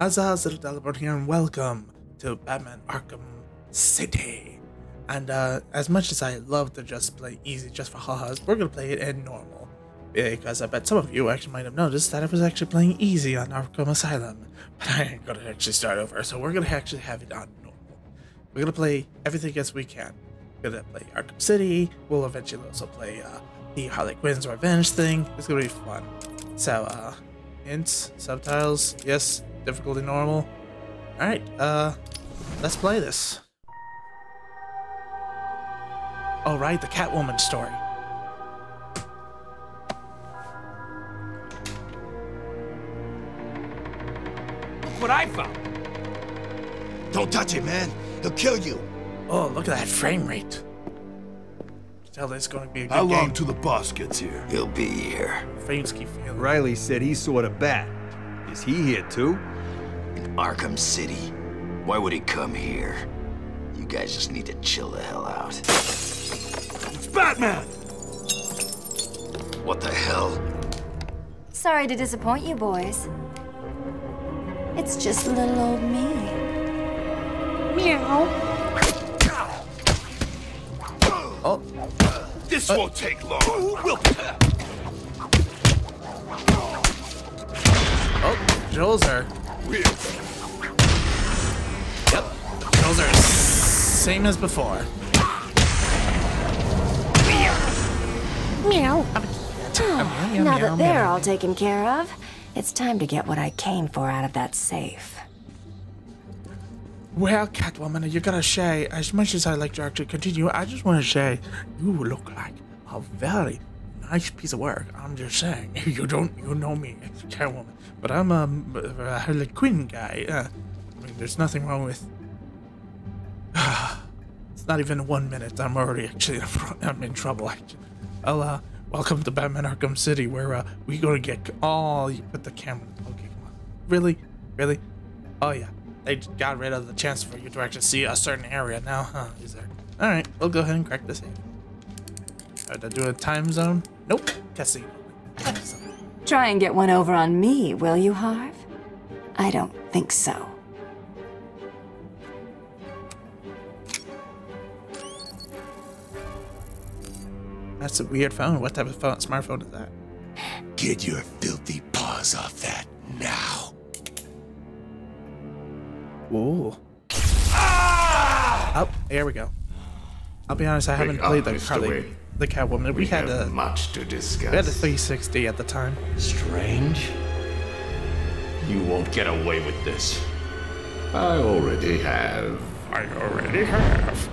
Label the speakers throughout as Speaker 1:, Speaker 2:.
Speaker 1: Huzzah, little Dalekborn here, and welcome to Batman Arkham City. And uh, as much as I love to just play easy just for ha-has, we're gonna play it in normal. Because I bet some of you actually might have noticed that I was actually playing easy on Arkham Asylum. But I ain't gonna actually start over, so we're gonna actually have it on normal. We're gonna play everything as we can. We're gonna play Arkham City, we'll eventually also play uh, the Harley Quinn's Revenge thing. It's gonna be fun. So, uh, hints, subtitles, yes, difficulty normal. Alright, uh, let's play this. Oh, right, the Catwoman story.
Speaker 2: Look what I found.
Speaker 3: Don't touch it, man. He'll kill you.
Speaker 1: Oh, look at that frame rate. Tell this going to be a good
Speaker 3: How long
Speaker 1: game.
Speaker 3: till the boss gets here?
Speaker 4: He'll be here.
Speaker 1: Frames keep feeling.
Speaker 2: Riley said he saw the bat. Is he here too?
Speaker 4: In Arkham City. Why would he come here? You guys just need to chill the hell out.
Speaker 3: It's Batman!
Speaker 4: What the hell?
Speaker 5: Sorry to disappoint you boys. It's just little old me. Meow.
Speaker 1: Oh,
Speaker 3: This won't take long. We'll...
Speaker 1: oh, Joel's are. Yep, Joel's are same as before.
Speaker 5: Meow.
Speaker 1: Ah, meow,
Speaker 5: now that they're all taken care of, it's time to get what I came for out of that safe.
Speaker 1: Well, Catwoman, you gotta say, as much as I'd like to actually continue, I just want to say, you look like a very nice piece of work. I'm just saying, you don't, you know me, Catwoman, but I'm a Harley Quinn guy. Uh, I mean, there's nothing wrong with. it's not even one minute. I'm already actually, I'm in trouble. Actually, well, uh, welcome to Batman Arkham City, where uh, we gonna get all. You put the camera. Okay, come on. Really, really. Oh yeah, they got rid of the chance for you to actually see a certain area now, huh? Is there? All right, we'll go ahead and crack this in. Try to do a time zone. Nope, casino. Casino.
Speaker 5: Try and get one over on me, will you, Harv? I don't think so.
Speaker 1: That's a weird phone. What type of phone, smartphone is that?
Speaker 3: Get your filthy paws off that now.
Speaker 1: Ooh. Ah! Oh, here we go. I'll be honest, I haven't
Speaker 6: Wake up,
Speaker 1: played the
Speaker 6: Mr.
Speaker 1: Harley,
Speaker 6: Wayne.
Speaker 1: the Catwoman. We,
Speaker 6: We
Speaker 1: had
Speaker 6: have
Speaker 1: a
Speaker 6: much to discuss.
Speaker 1: we had a 360 at the time.
Speaker 6: Strange. You won't get away with this. I already have. I already have.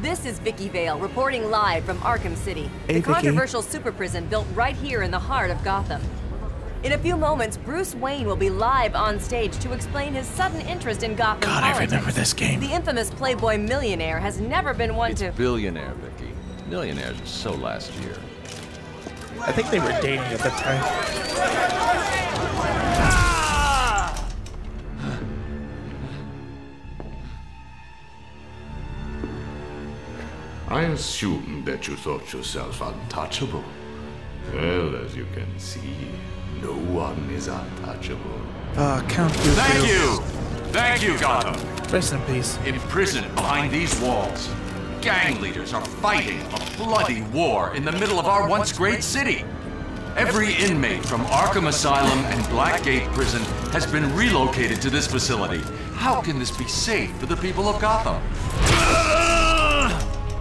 Speaker 7: This is Vicki Vale reporting live from Arkham City,
Speaker 1: Hey,
Speaker 7: the
Speaker 1: Vicki.
Speaker 7: controversial super prison built right here in the heart of Gotham. In a few moments, Bruce Wayne will be live on stage to explain his sudden interest in Gotham
Speaker 1: God, I remember this game.
Speaker 7: The infamous Playboy millionaire has never been one
Speaker 8: It's
Speaker 7: to.
Speaker 8: billionaire, Vicki. Millionaires were so last year.
Speaker 1: I think they were dating at the time.
Speaker 6: I assumed that you thought yourself untouchable. Well, as you can see, no one is untouchable.
Speaker 1: Uh, Count Dooku.
Speaker 9: Thank you! Thank you, Gotham!
Speaker 1: Rest in peace.
Speaker 9: Imprisoned behind these walls, gang leaders are fighting a bloody war in the middle of our once great city. Every inmate from Arkham Asylum and Blackgate Prison has been relocated to this facility. How can this be safe for the people of Gotham?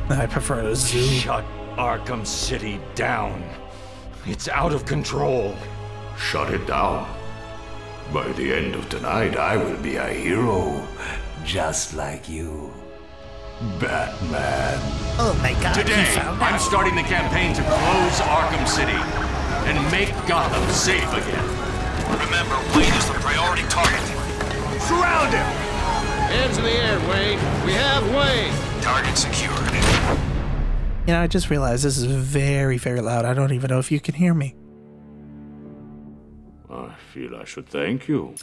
Speaker 1: I prefer a zoo.
Speaker 2: Shut Arkham City down. It's out of control.
Speaker 6: Shut it down. By the end of tonight, I will be a hero, just like you. Batman.
Speaker 1: Oh my god,
Speaker 9: Today, I'm starting the campaign to close Arkham City and make Gotham safe again.
Speaker 4: Remember, Wayne is the priority target.
Speaker 2: Surround him!
Speaker 10: Hands in the air, Wayne. We have Wayne.
Speaker 4: Target secured.
Speaker 1: You know, I just realized this is very, very loud. I don't even know if you can hear me.
Speaker 6: I feel I should thank you.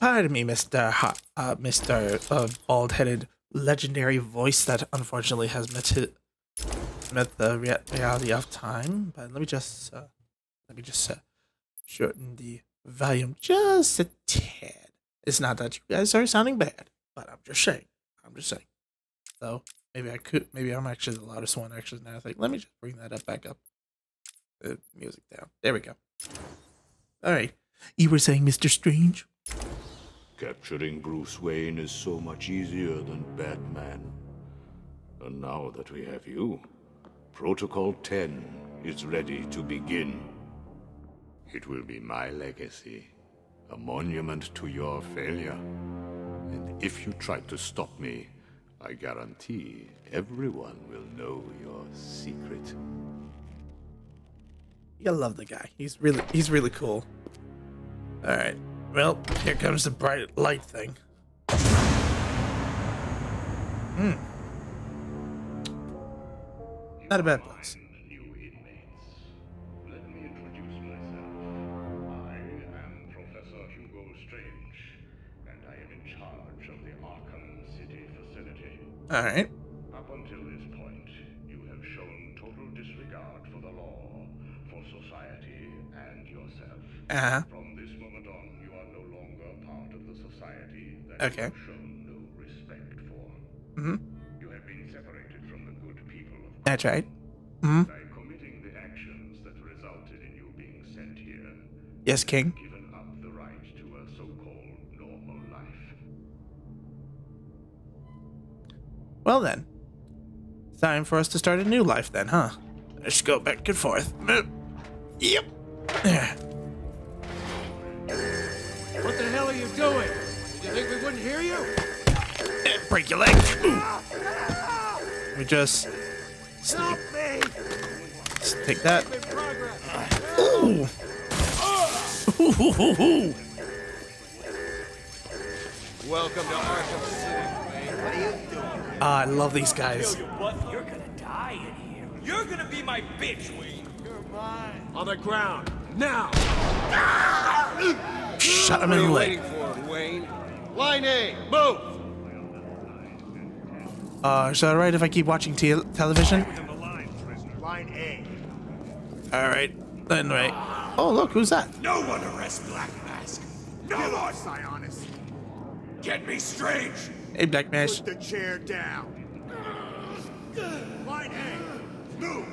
Speaker 1: Pardon me, Mr. Ha- uh, Mr. Uh, bald-headed legendary voice that unfortunately has met it, met the rea- reality of time. But let me just uh, let me just uh, shorten the volume just a tad. It's not that you guys are sounding bad, but I'm just saying. I'm just saying. So maybe I could. Maybe I'm actually the loudest one. Actually, now I think. Let me just bring that up back up. The music down. There we go. All right. You were saying, Mr. Strange?
Speaker 6: Capturing Bruce Wayne is so much easier than Batman. And now that we have you, Protocol 10 is ready to begin. It will be my legacy, a monument to your failure. And if you try to stop me, I guarantee everyone will know your secret.
Speaker 1: You love the guy. He's really he's really cool. All right. Well, here comes the bright light thing. Hmm. Not a bad place.
Speaker 6: Let me introduce myself. I am Professor Hugo Strange, and I am in charge of the Arkham City facility.
Speaker 1: All right.
Speaker 6: Up until this point, you have shown total disregard for the law, for society, and yourself.
Speaker 1: Uh huh.
Speaker 6: From this moment on, you are no longer part of the society that
Speaker 1: Okay.
Speaker 6: you have shown no respect for.
Speaker 1: Mhm.
Speaker 6: You have been separated from the good people of
Speaker 1: That's right. Hmm.
Speaker 6: by committing the actions that resulted in you being sent here.
Speaker 1: Yes, King.
Speaker 6: Given up the right to a so-called normal life.
Speaker 1: Well then, it's time for us to start a new life then, huh? Let's go back and forth. Yep. There.
Speaker 11: What the hell are you doing? Did you think we wouldn't hear you?
Speaker 1: Eh, Break your leg. Ooh. We just
Speaker 11: Stop me!
Speaker 1: s- take that.
Speaker 11: In.
Speaker 1: Ooh. Ooh.
Speaker 11: Welcome to Arkham City, What are you doing?
Speaker 1: Ah, I love these guys.
Speaker 12: What? You're gonna die in here. You're gonna be my bitch, Wayne.
Speaker 11: You're mine. On the ground. Now!
Speaker 1: Shut him in
Speaker 11: are
Speaker 1: the
Speaker 11: you
Speaker 1: leg.
Speaker 11: waiting for, Wayne? Line A, move!
Speaker 1: Uh, is that alright if I keep watching te- television?
Speaker 11: Line A.
Speaker 1: Alright. Then right. Oh, look, who's that?
Speaker 12: No one arrests Black Mask. No one.
Speaker 11: Sionis.
Speaker 12: Get me strange.
Speaker 1: Hey, Black Mask.
Speaker 11: Put the chair down. Line A, move!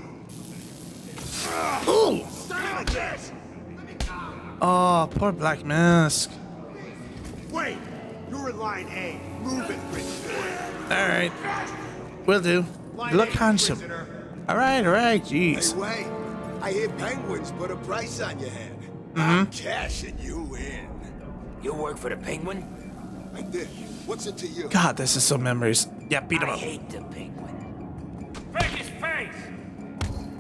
Speaker 1: Ooh.
Speaker 11: Stop!
Speaker 1: Oh, poor Black Mask.
Speaker 11: Wait! You're in line A. Move it, rich boy.
Speaker 1: Alright. Will do. You look handsome. Alright, alright, jeez.
Speaker 13: Wait, I hear penguins put a price on your head.
Speaker 1: Mm-hmm.
Speaker 13: I'm cashing you in.
Speaker 12: You work for the Penguin?
Speaker 13: I did. What's it to you?
Speaker 1: God, this is so memories. Yeah, beat him
Speaker 12: I
Speaker 1: up.
Speaker 12: hate the Penguin. Break his face.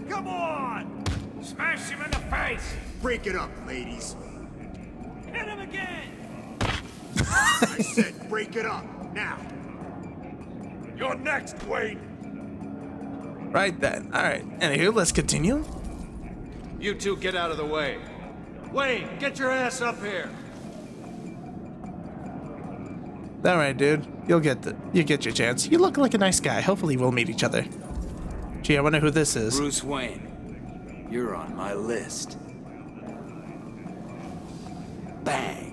Speaker 12: Come on. Smash him in the face.
Speaker 11: Break it up, ladies.
Speaker 12: Hit him again.
Speaker 11: I said break it up, now.
Speaker 12: You're next, Wayne.
Speaker 1: Right then. Alright. Anywho, let's continue.
Speaker 11: You two get out of the way. Wayne, get your ass up here.
Speaker 1: Alright, dude. You'll get the you get your chance. You look like a nice guy. Hopefully we'll meet each other. Gee, I wonder who this is.
Speaker 12: Bruce Wayne, you're on my list. Bang.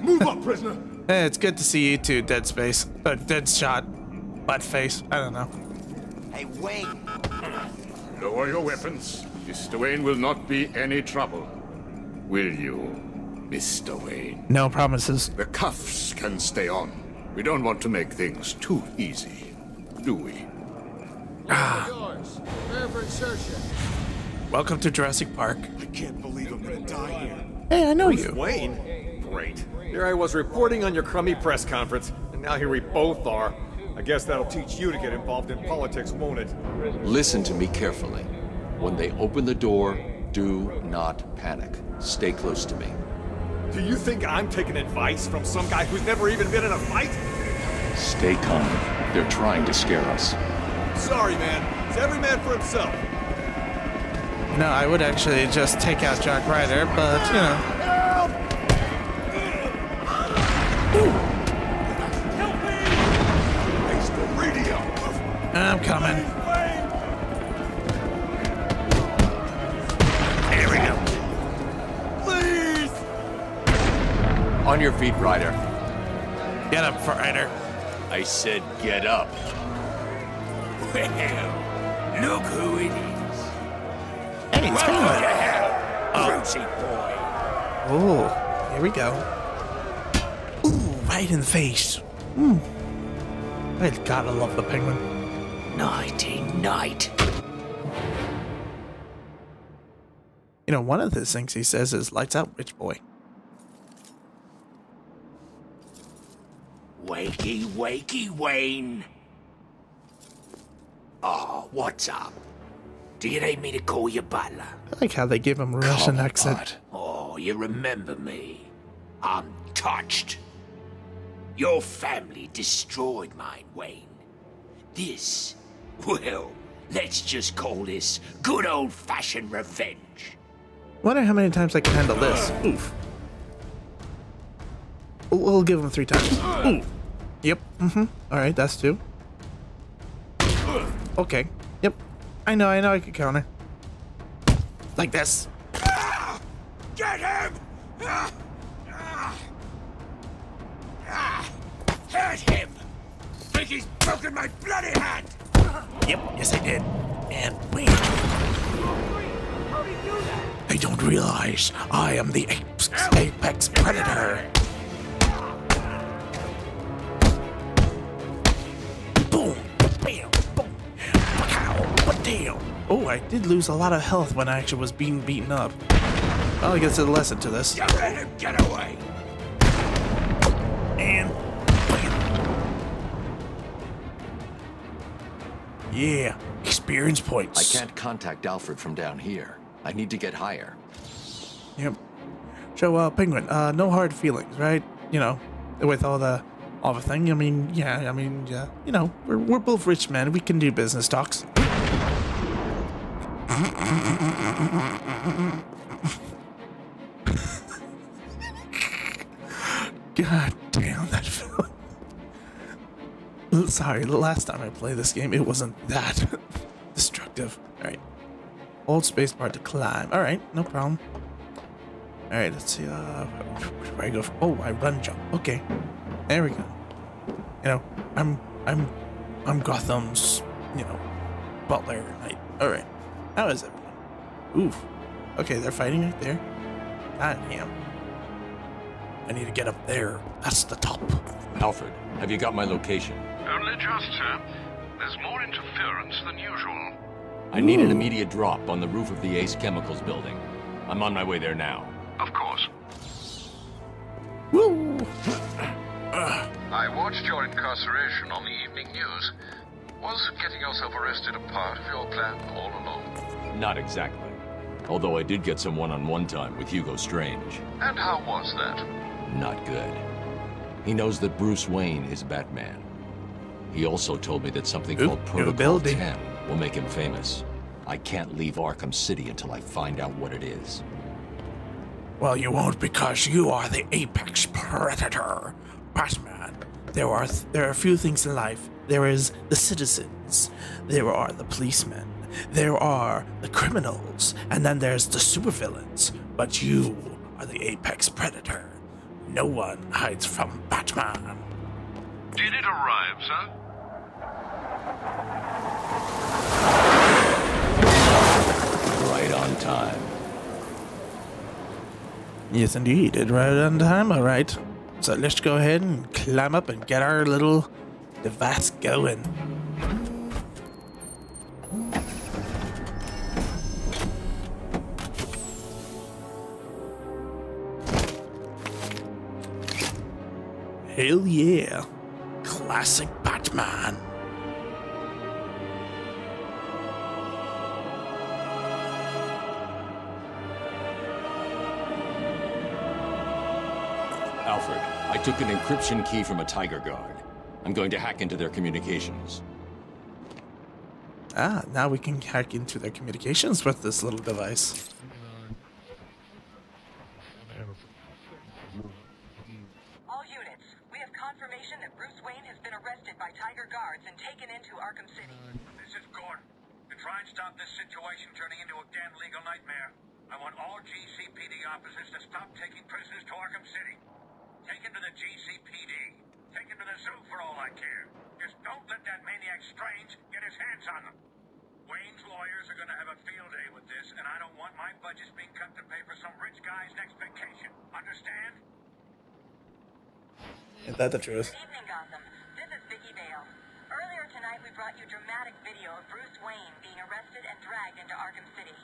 Speaker 11: Move up, prisoner.
Speaker 1: Hey, it's good to see you too, Dead Space. Or Dead Shot. Butt face. I don't know.
Speaker 14: Hey, Wayne.
Speaker 6: Lower your weapons. Mr. Wayne will not be any trouble. Will you, Mr. Wayne?
Speaker 1: No promises.
Speaker 6: The cuffs can stay on. We don't want to make things too easy, do we? Ah.
Speaker 11: Yours. Prepare for insertion.
Speaker 1: Welcome to Jurassic Park.
Speaker 13: I can't believe I'm gonna die here.
Speaker 1: Hey, I know you.
Speaker 2: Wayne? Great. Here I was reporting on your crummy press conference, and now here we both are. I guess that'll teach you to get involved in politics, won't it?
Speaker 9: Listen to me carefully. When they open the door, do not panic. Stay close to me.
Speaker 2: Do you think I'm taking advice from some guy who's never even been in a fight?
Speaker 9: Stay calm. They're trying to scare us.
Speaker 2: Sorry, man. It's every man for himself.
Speaker 1: No, I would actually just take out Jack Ryder, but you know.
Speaker 13: Raise the radio.
Speaker 1: I'm coming.
Speaker 11: Please!
Speaker 9: On your feet, Ryder.
Speaker 1: Get up, Ryder.
Speaker 9: I said get up.
Speaker 13: Well, look who it is.
Speaker 1: Hey, it's
Speaker 13: Welcome
Speaker 1: Penguin.
Speaker 13: to hell, Brucey boy.
Speaker 1: Oh, here we go. Ooh, right in the face. Mm. I gotta love the penguin.
Speaker 13: Nighty night.
Speaker 1: You know, one of the things he says is "Lights out, rich boy."
Speaker 13: Wakey, wakey, Wayne. Oh, what's up? Do you need me to call you butler?
Speaker 1: I like how they give him a Russian
Speaker 13: Come
Speaker 1: accent.
Speaker 13: Oh, you remember me? I'm touched. Your family destroyed mine, Wayne. This, well, let's just call this good old-fashioned revenge.
Speaker 1: Wonder how many times I can handle this. Oof. We'll, we'll give him three times. Ooh. Yep. Mm-hmm. All right, that's two. Okay. Yep. I know. I know. I can counter. Like this.
Speaker 13: Get him! Ah, ah, ah. Hurt him! Think he's broken my bloody hand!
Speaker 1: Yep. Yes, I did. And wait. They don't realize I am the apex, apex predator. Damn. Oh, I did lose a lot of health when I actually was being beaten up. Well, I guess there's a lesson to this.
Speaker 13: You let him get away!
Speaker 1: And Yeah, experience points.
Speaker 9: I can't contact Alfred from down here. I need to get higher.
Speaker 1: Yep. So, uh, Penguin, uh, no hard feelings, right? You know, with all the, all the thing. I mean, yeah, I mean, yeah, you know, we're we're both rich men. We can do business talks. God damn that film. Sorry, the last time I played this game, it wasn't that destructive. All right. Old space bar to climb. All right, no problem. All right, let's see. Uh, where I go? From? Oh, I run jump. Okay, there we go. You know, I'm I'm I'm Gotham's you know butler knight. All right, how is everyone? Oof. Okay, they're fighting right there. God damn. I need to get up there. That's the top.
Speaker 9: Alfred, have you got my location?
Speaker 10: Only just, sir. There's more interference than usual.
Speaker 9: I need an immediate drop on the roof of the Ace Chemicals building. I'm on my way there now.
Speaker 10: Of course.
Speaker 1: Woo!
Speaker 10: I watched your incarceration on the evening news. Was getting yourself arrested a part of your plan all along?
Speaker 9: Not exactly. Although I did get some one-on-one time with Hugo Strange.
Speaker 10: And how was that?
Speaker 9: Not good. He knows that Bruce Wayne is Batman. He also told me that something
Speaker 1: Oop,
Speaker 9: called
Speaker 1: new
Speaker 9: Protocol
Speaker 1: ability.
Speaker 9: 10 will make him famous. I can't leave Arkham City until I find out what it is.
Speaker 1: Well, you won't because you are the apex predator, Batman. There are there are a few things in life. There is the citizens. There are the policemen. There are the criminals, and then there's the supervillains. But you are the apex predator. No one hides from Batman.
Speaker 10: Did it arrive, sir?
Speaker 9: Right on time.
Speaker 1: Yes, indeed. It right on time. All right. So let's go ahead and climb up and get our little device going. Hell yeah. Classic Batman.
Speaker 9: Alfred, I took an encryption key from a Tiger Guard. I'm going to hack into their communications.
Speaker 1: Ah, now we can hack into their communications with this little device.
Speaker 15: All units, we have confirmation that Bruce Wayne has been arrested by Tiger Guards and taken into Arkham City.
Speaker 12: This is Gordon. To try and stop this situation turning into a damn legal nightmare, I want all GCPD officers to stop taking prisoners to Arkham City. Take him to the GCPD. Take him to the zoo for all I care. Just don't let that maniac Strange get his hands on them. Wayne's lawyers are gonna have a field day with this, and I don't want my budgets being cut to pay for some rich guy's next vacation. Understand?
Speaker 1: Ain't that the truth?
Speaker 15: Good evening, Gotham. This is Vicki Vale. Earlier tonight, we brought you dramatic video of Bruce Wayne being arrested and dragged into Arkham City.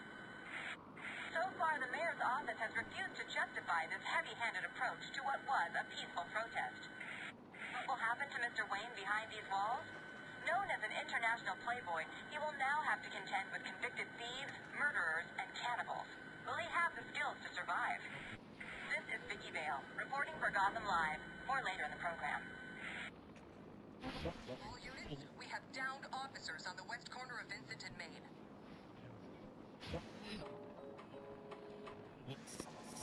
Speaker 15: So far, the mayor's office has refused to justify this heavy-handed approach to what was a peaceful protest. What will happen to Mr. Wayne behind these walls? Known as an international playboy, he will now have to contend with convicted thieves, murderers, and cannibals. Will he have the skills to survive? This is Vicki Vale, reporting for Gotham Live. More later in the program.
Speaker 16: All units, we have downed officers on the west corner of Vincent and Main.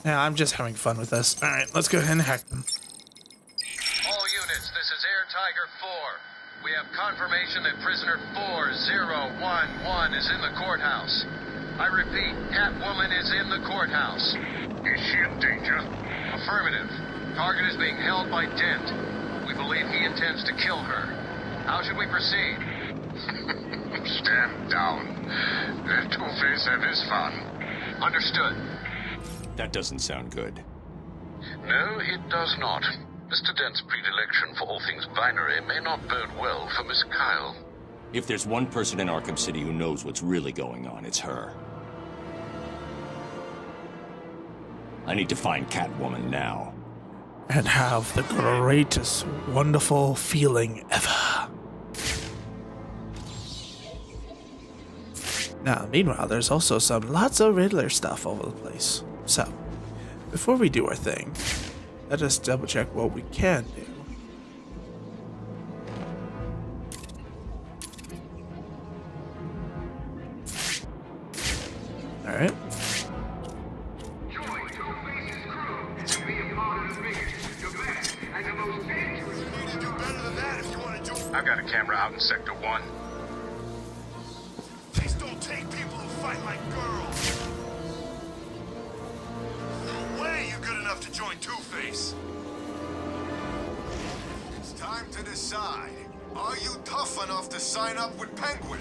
Speaker 1: Yeah, I'm just having fun with this. All right, let's go ahead and hack them.
Speaker 10: All units, this is Air Tiger 4. We have confirmation that prisoner 4011 is in the courthouse. I repeat, Catwoman is in the courthouse. Is she in danger? Affirmative. Target is being held by Dent. We believe he intends to kill her. How should we proceed? Stand down. Let Two-Face have his fun. Understood.
Speaker 9: That doesn't sound good.
Speaker 10: No, it does not. Mr. Dent's predilection for all things binary may not bode well for Miss Kyle.
Speaker 9: If there's one person in Arkham City who knows what's really going on, it's her. I need to find Catwoman now.
Speaker 1: And have the greatest, wonderful feeling ever. Now, meanwhile, there's also some lots of Riddler stuff over the place. So, before we do our thing, let us double check what we can do. Alright.
Speaker 13: Tough enough to sign up with Penguin?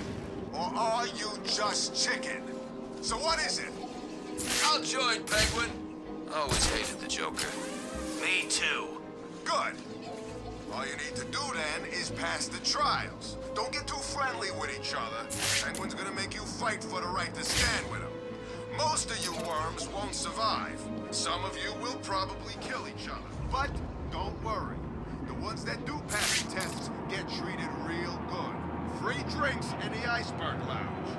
Speaker 13: Or are you just chicken? So what is it?
Speaker 14: I'll join Penguin. I always hated the Joker.
Speaker 13: Me too. Good. All you need to do then is pass the trials. Don't get too friendly with each other. Penguin's gonna make you fight for the right to stand with him. Most of you worms won't survive. Some of you will probably kill each other. But don't worry. The ones that do pass the tests get treated real good. Free drinks in the Iceberg Lounge.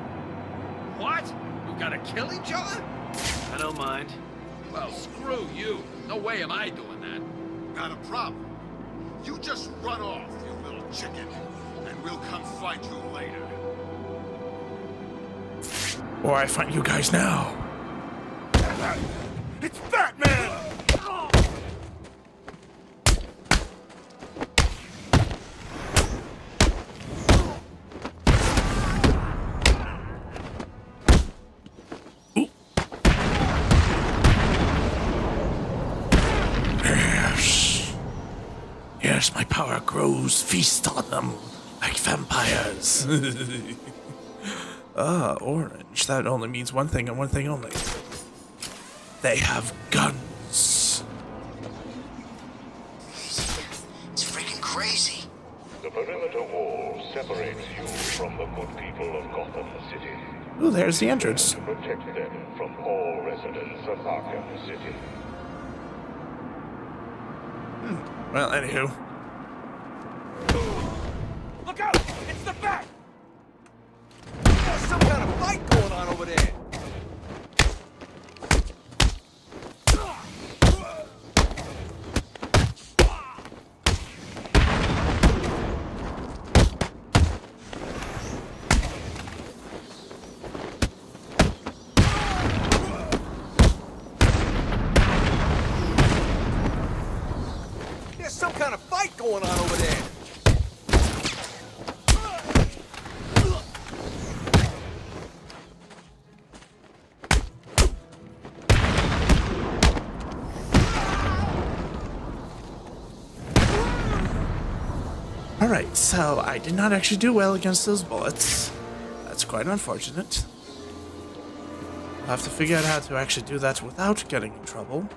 Speaker 17: What? We gotta kill each other?
Speaker 2: I don't mind.
Speaker 17: Well, screw you. No way am I doing that.
Speaker 13: Not a problem. You just run off, you little chicken, and we'll come fight you later.
Speaker 1: Or I find you guys now.
Speaker 11: It's Batman!
Speaker 1: Yes. Yes, my power grows. Feast on them like vampires. ah, orange. That only means one thing and one thing only. They have guns.
Speaker 14: It's freaking crazy.
Speaker 6: The perimeter wall separates you from the good people of Gotham City.
Speaker 1: Ooh, there's the entrance.
Speaker 6: To protect them from all residents of Arkham City.
Speaker 1: Well, anywho.
Speaker 2: fight going on over there.
Speaker 1: Alright, so I did not actually do well against those bullets. That's quite unfortunate. I'll have to figure out how to actually do that without getting in trouble.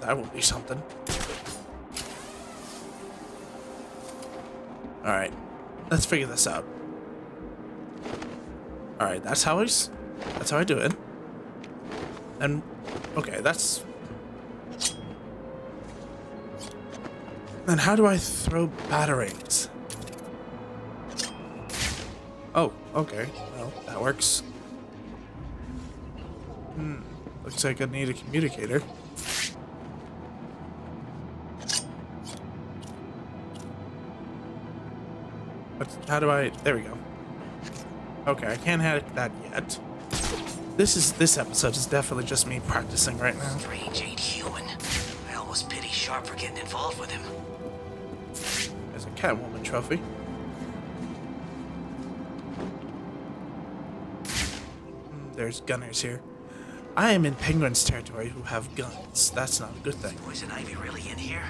Speaker 1: That will be something. Alright, let's figure this out. Alright, that's how I, that's how I do it. And, okay, that's... Then how do I throw batarangs? Oh, okay. Well, that works. Hmm. Looks like I need a communicator. How do I... There we go. Okay, I can't have that yet. This is... This episode is definitely just me practicing right now.
Speaker 18: Strange ain't human. I almost pity Sharp for getting involved with him.
Speaker 1: There's a Catwoman trophy. Hmm, There's gunners here. I am in Penguin's territory who have guns. That's not a good thing.
Speaker 18: Poison Ivy really in here?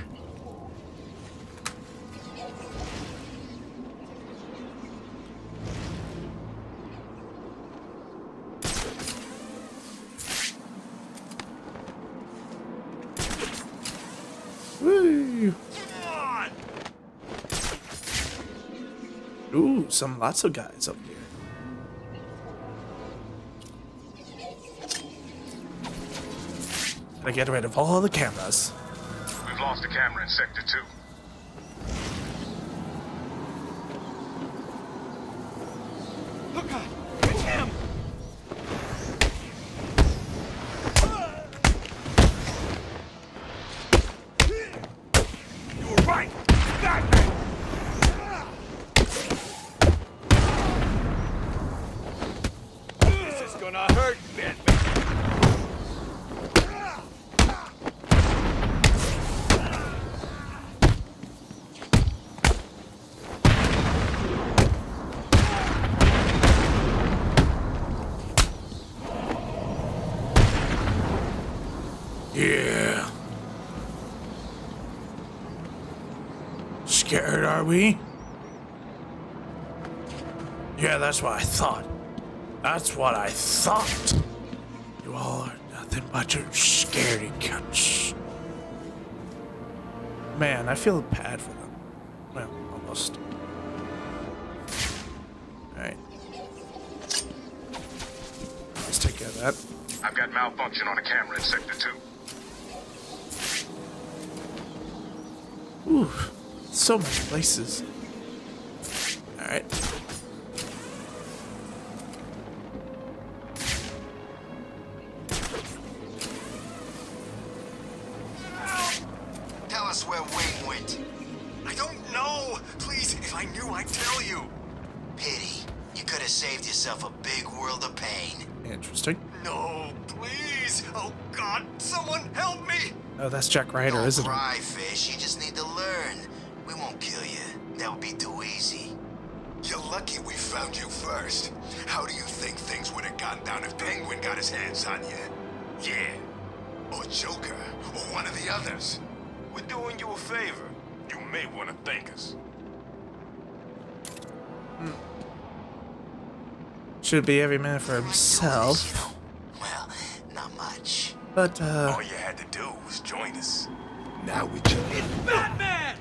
Speaker 1: Some lots of guys up here. Gotta get rid of all the cameras.
Speaker 13: We've lost a camera in Sector 2.
Speaker 11: Look out! It's him! You were right! You got me! This is gonna hurt, Batman!
Speaker 1: Yeah. Scared, are we? Yeah, that's what I thought. That's what I thought. You all are nothing but your scaredy cats. Man, I feel bad for them. Well, almost. Alright. Let's take care of that.
Speaker 13: I've got malfunction on a camera in Sector 2.
Speaker 1: Ooh, so many places. Alright.
Speaker 14: Tell us where Wayne went.
Speaker 13: I don't know! Please, if I knew, I'd tell you.
Speaker 14: Pity. You could have saved yourself a big world of pain.
Speaker 1: Interesting.
Speaker 13: No, please! Oh god, someone help me!
Speaker 1: Oh, that's Jack Ryder,
Speaker 14: Don't
Speaker 1: isn't it?
Speaker 14: cry, fish.
Speaker 1: Should be every man for himself.
Speaker 14: Well, not much.
Speaker 1: But, uh.
Speaker 13: All you had to do was join us. Now we just...
Speaker 11: Batman!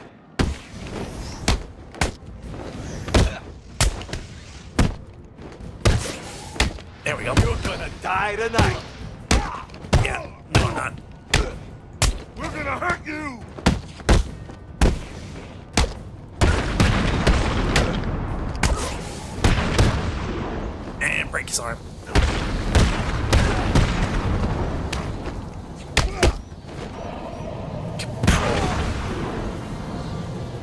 Speaker 1: There we go.
Speaker 11: You're gonna die tonight!
Speaker 1: Yeah, no, I'm not.
Speaker 11: We're gonna hurt you!
Speaker 1: And break his arm.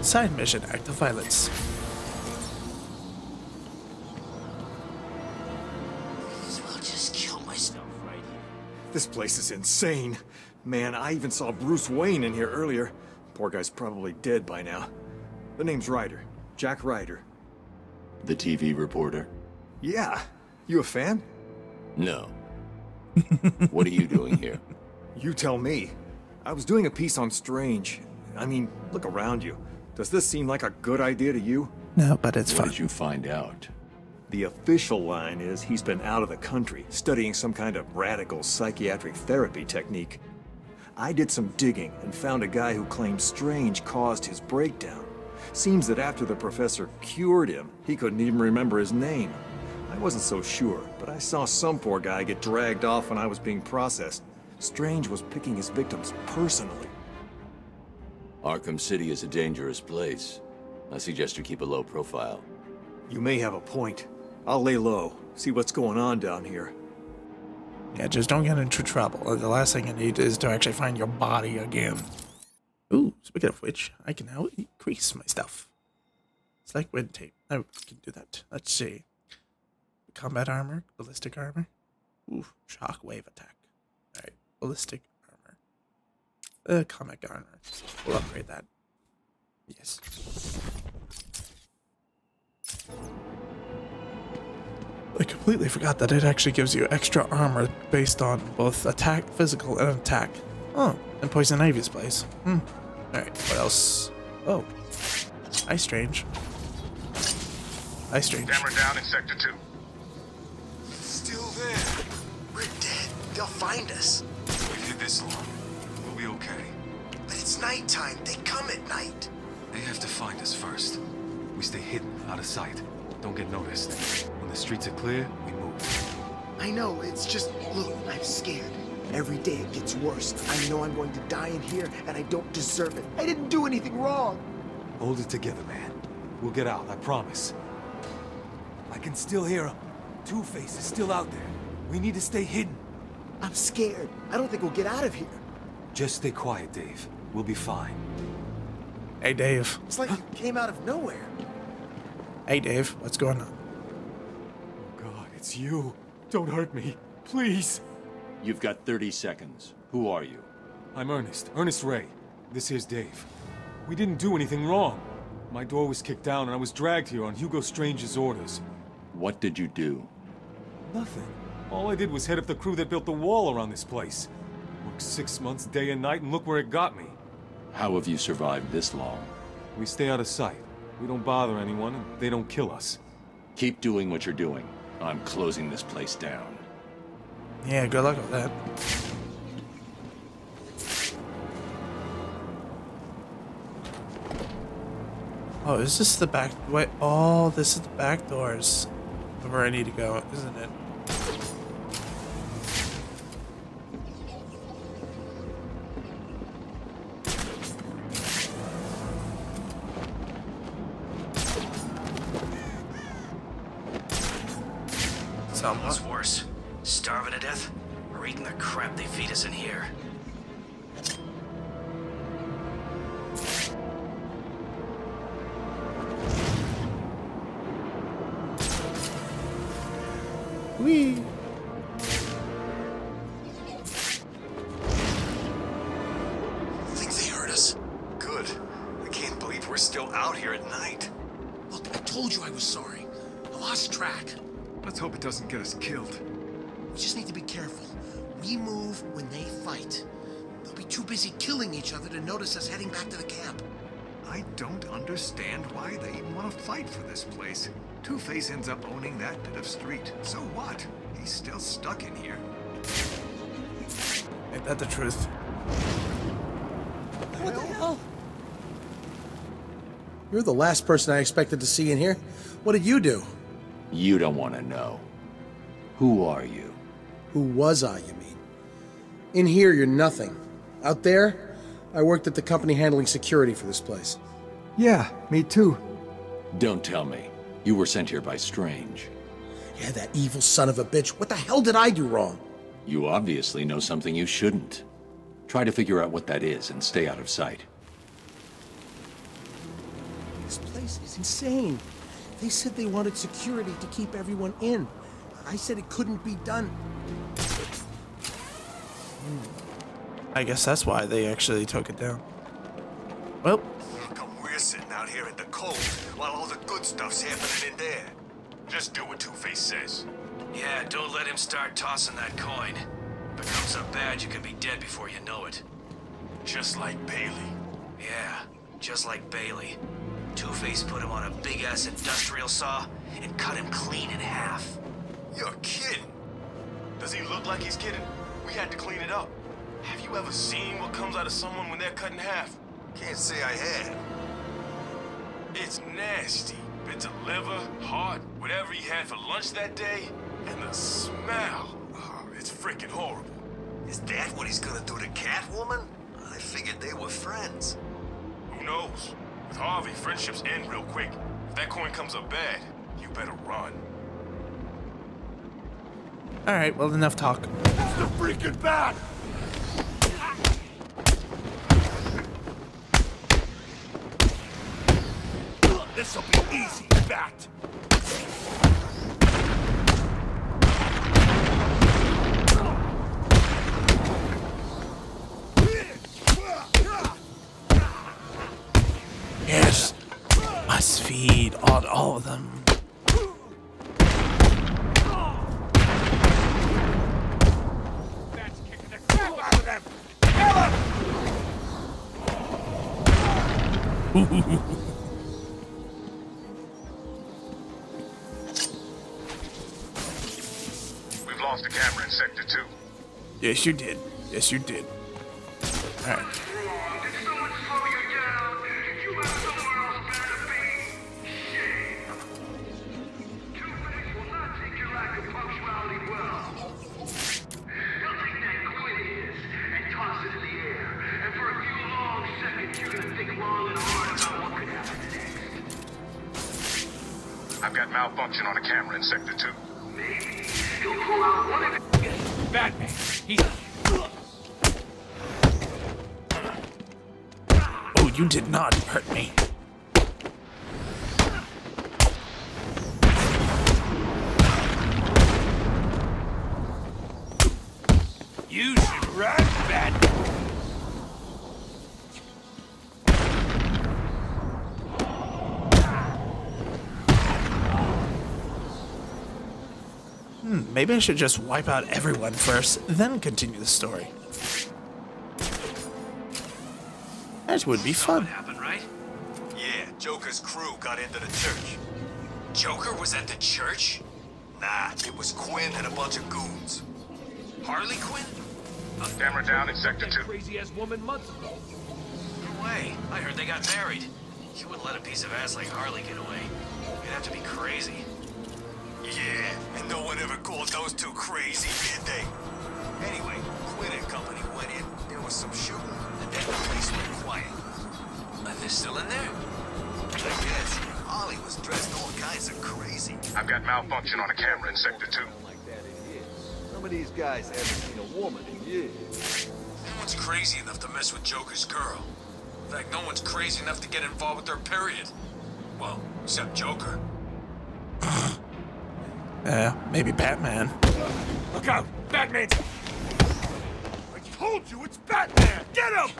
Speaker 1: Side mission, act of violence.
Speaker 14: I'll just kill myself right.
Speaker 2: This place is insane. Man, I even saw Bruce Wayne in here earlier. Poor guy's probably dead by now. The name's Ryder. Jack Ryder.
Speaker 9: The TV reporter?
Speaker 2: Yeah. You a fan?
Speaker 9: No. what are you doing here?
Speaker 2: You tell me. I was doing a piece on Strange. I mean, look around you. Does this seem like a good idea to you?
Speaker 1: No, but it's
Speaker 9: what
Speaker 1: fun.
Speaker 9: did you find out?
Speaker 2: The official line is he's been out of the country, studying some kind of radical psychiatric therapy technique. I did some digging and found a guy who claimed Strange caused his breakdown. Seems that after the professor cured him, he couldn't even remember his name. I wasn't so sure, but I saw some poor guy get dragged off when I was being processed. Strange was picking his victims personally.
Speaker 9: Arkham City is a dangerous place. I suggest you keep a low profile.
Speaker 2: You may have a point. I'll lay low, see what's going on down here.
Speaker 1: Yeah, just don't get into trouble. The last thing I need is to actually find your body again. Ooh, speaking of which, I can now increase my stuff. It's like wind tape. I can do that. Let's see. Combat armor, ballistic armor. Ooh, shockwave attack. Alright, ballistic armor. Uh, combat armor. We'll upgrade that. Yes. I completely forgot that it actually gives you extra armor based on both attack, physical, and attack. Oh, and Poison Ivy's place. Hmm. Alright, what else? Oh. Ice Strange. Ice Strange.
Speaker 13: Hammer down in Sector 2.
Speaker 18: They'll find us.
Speaker 13: We've hid this long. We'll be okay.
Speaker 18: But it's nighttime. They come at night.
Speaker 19: They have to find us first. We stay hidden, out of sight. Don't get noticed. When the streets are clear, we move.
Speaker 18: I know, it's just, look, I'm scared. Every day it gets worse. I know I'm going to die in here, and I don't deserve it. I didn't do anything wrong.
Speaker 19: Hold it together, man. We'll get out, I promise. I can still hear him. Two-Face is still out there. We need to stay hidden.
Speaker 18: I'm scared. I don't think we'll get out of here.
Speaker 19: Just stay quiet, Dave. We'll be fine.
Speaker 1: Hey, Dave.
Speaker 18: It's like you came out of nowhere.
Speaker 1: Hey, Dave. What's going on?
Speaker 19: Oh, God, it's you. Don't hurt me. Please.
Speaker 9: You've got 30 seconds. Who are you?
Speaker 19: I'm Ernest. Ernest Ray. This here's Dave. We didn't do anything wrong. My door was kicked down and I was dragged here on Hugo Strange's orders.
Speaker 9: What did you do?
Speaker 19: Nothing. All I did was head up the crew that built the wall around this place. Worked six months day and night and look where it got me.
Speaker 9: How have you survived this long?
Speaker 19: We stay out of sight. We don't bother anyone and they don't kill us.
Speaker 9: Keep doing what you're doing. I'm closing this place down.
Speaker 1: Yeah, good luck with that. Oh, is this the back? Wait, oh, this is the back doors where I need to go, isn't it?
Speaker 18: Lost track.
Speaker 13: Let's hope it doesn't get us killed.
Speaker 18: We just need to be careful. We move when they fight. They'll be too busy killing each other to notice us heading back to the camp.
Speaker 13: I don't understand why they even want to fight for this place. Two-Face ends up owning that bit of street. So what? He's still stuck in here.
Speaker 1: Ain't that the truth?
Speaker 20: What the hell? You're the last person I expected to see in here. What did you do?
Speaker 9: You don't want to know. Who are you?
Speaker 20: Who was I, you mean? In here, you're nothing. Out there, I worked at the company handling security for this place.
Speaker 2: Yeah, me too.
Speaker 9: Don't tell me. You were sent here by Strange.
Speaker 20: Yeah, that evil son of a bitch. What the hell did I do wrong?
Speaker 9: You obviously know something you shouldn't. Try to figure out what that is and stay out of sight.
Speaker 20: This place is insane. They said they wanted security to keep everyone in. I said it couldn't be done.
Speaker 1: I guess that's why they actually took it down. Well,
Speaker 13: How come we're sitting out here in the cold while all the good stuff's happening in there? Just do what Two-Face says.
Speaker 18: Yeah, don't let him start tossing that coin. If it comes up bad, you can be dead before you know it.
Speaker 13: Just like Bailey.
Speaker 18: Yeah, just like Bailey.
Speaker 14: Two-Face put him on a big-ass industrial saw and cut him clean in half.
Speaker 13: You're kidding. Does he look like he's kidding? We had to clean it up. Have you ever seen what comes out of someone when they're cut in half?
Speaker 14: Can't say I have.
Speaker 13: It's nasty. Bits of liver, heart, whatever he had for lunch that day, and the smell. Oh, it's freaking horrible.
Speaker 14: Is that what he's gonna do to Catwoman? I figured they were friends.
Speaker 13: Who knows? With Harvey, friendships end real quick. If that coin comes up bad, you better run.
Speaker 1: Alright, well, enough talk.
Speaker 11: It's the freaking bat! This'll be easy, bat!
Speaker 1: Yes. Must feed on all of them.
Speaker 13: We've lost a camera in Sector 2.
Speaker 1: yes, you did. Yes, you did. Maybe I should just wipe out everyone first, then continue the story. That would be fun.
Speaker 14: Happened, right? Yeah, Joker's crew got into the church. Joker was at the church? Nah, it was Quinn and a bunch of goons. Harley Quinn?
Speaker 13: Camera down in Sector 2.
Speaker 4: Crazy ass woman months ago.
Speaker 14: No way. I heard they got married. You wouldn't let a piece of ass like Harley get away. You'd have to be crazy. Yeah, and no one ever called those two crazy, did they? Anyway, Quinn and company went in, there was some shooting, and then the place went quiet. And they're still in there? I guess. Harley was dressed all kinds of crazy.
Speaker 13: I've got malfunction on a camera in Sector 2. Like that it is.
Speaker 19: Some of these guys haven't seen a woman in years.
Speaker 14: No one's crazy enough to mess with Joker's girl. In fact, no one's crazy enough to get involved with her, period. Well, except Joker.
Speaker 1: Yeah, maybe Batman.
Speaker 11: Look out! Batman's... I told you it's Batman! Get him!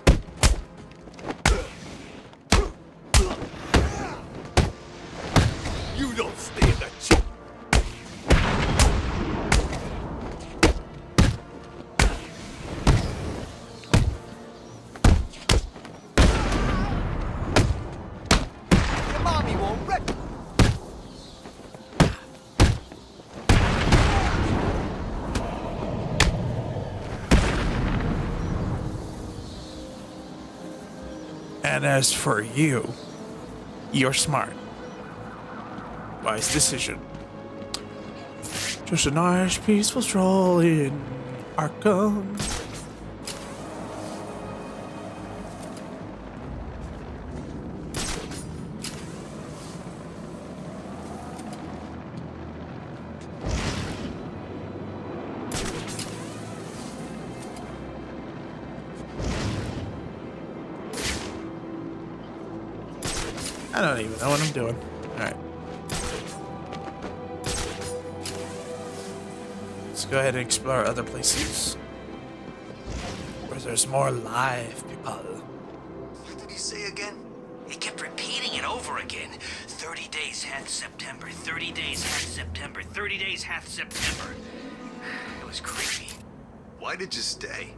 Speaker 11: You don't stay in
Speaker 1: And as for you, you're smart. Wise decision. Just a nice, peaceful stroll in Arkham. Know what I'm doing. Alright. Let's go ahead and explore other places. Where there's more live people.
Speaker 14: What did he say again? He kept repeating it over again. 30 days hath September, 30 days hath September, 30 days hath September. It was creepy. Why did you stay?